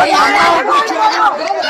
哎呀妈呀我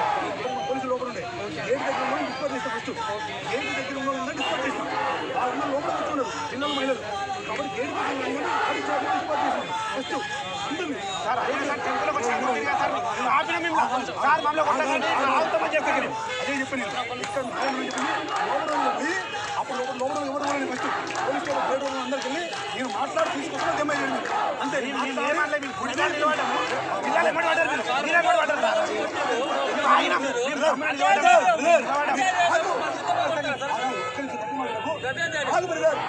gate దగ్గర ఉన్న డిస్పర్ చేస్తాం ఫస్ట్ గేట్ దగ్గర ఉన్న డిస్పర్ చేస్తాం ఉన్న లోపల కూర్చున్నారు పిల్లలు మహిళలు కాబట్టి గేట్ దగ్గర డిస్పర్ చేస్తాం ఫస్ట్ అందరినీ సార్, అయినా సార్, టెంపుల్కి వచ్చి అనుకుంటుంది కదా సార్. ఆపిన మేము సార్ మమ్మల్ని కొట్టకండి మేము ఆపుతామని చెప్తే కదా. అదే చెప్పండి ఇక్కడ ఆయన చెప్పింది లోపల పోయి అప్పుడు లోపల లోపల ఎవరు పోలేదు ఫస్ట్ పోలీస్ స్టేషన్ గేట్ వాళ్ళు అందరికి వెళ్ళి నేను మాట్లాడి తీసుకొస్తున్నా దెమ్మ చేయండి అంతే ಅದು ಬರ್ತಾರೆ